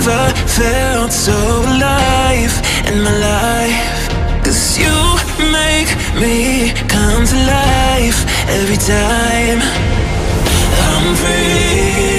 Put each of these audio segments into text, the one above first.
never felt so alive in my life. Cause you make me come to life every time. I'm free.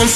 I'm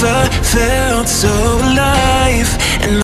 never felt so alive.